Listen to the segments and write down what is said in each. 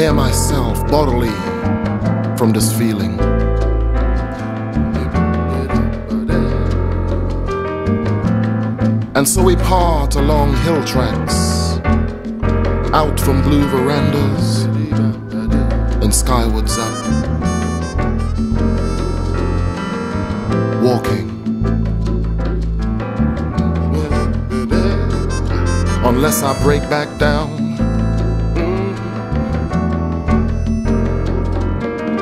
tear myself bodily from this feeling. And so we part along hill tracks, out from blue verandas and skywards up, walking. Unless I break back down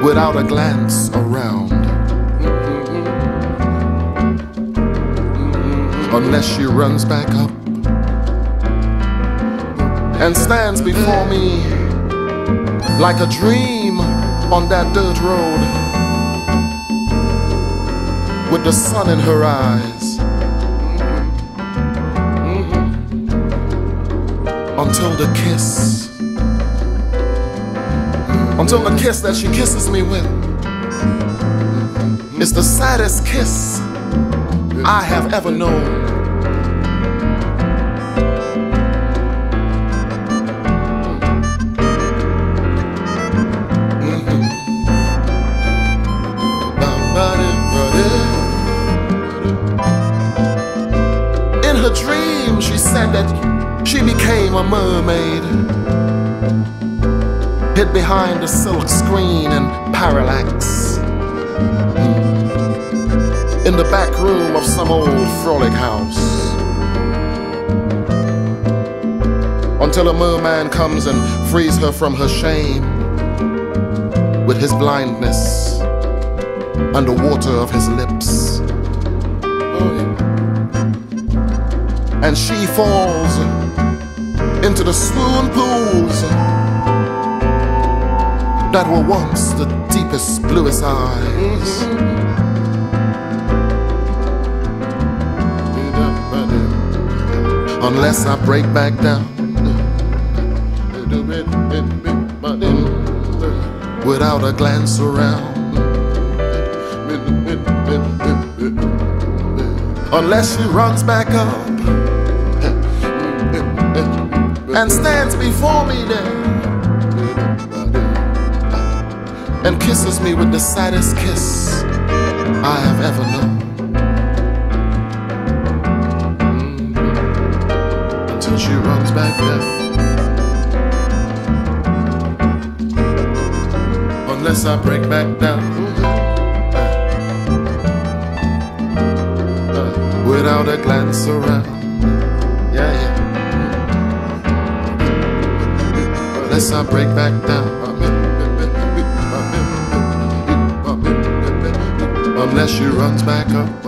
without a glance around. unless she runs back up and stands before me like a dream on that dirt road with the sun in her eyes until the kiss until the kiss that she kisses me with. Is the saddest kiss I have ever known. Mm-hmm. In her dream, she said that she became a mermaid, hid behind a silk screen and parallax in the back room of some old frolic house. Until a merman comes and frees her from her shame with his blindness and the water of his lips. And she falls into the swoon pools that were once the deepest, bluest eyes. unless I break back down. Without a glance around. Unless she runs back up and stands before me there and kisses me with the saddest kiss I have ever known. Mm-hmm. she runs back down. Unless I break back down. Mm-hmm. Uh, without a glance around. Yeah, yeah. Unless I break back down. Unless she runs back up.